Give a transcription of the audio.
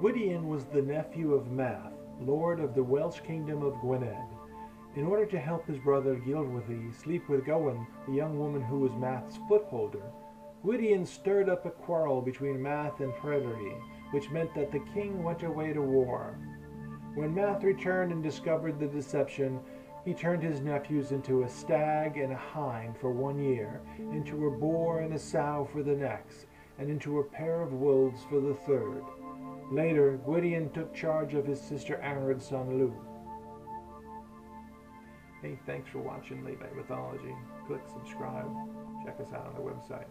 Gwydion was the nephew of Math, lord of the Welsh kingdom of Gwynedd. In order to help his brother Gilfaethwy sleep with Goewin, the young woman who was Math's footholder, Gwydion stirred up a quarrel between Math and Pryderi, which meant that the king went away to war. When Math returned and discovered the deception, he turned his nephews into a stag and a hind for one year, into a boar and a sow for the next, and into a pair of wolves for the third. Later, Gwydion took charge of his sister Anred's son Llew. Hey, thanks for watching Late Night Mythology. Click subscribe. Check us out on the website.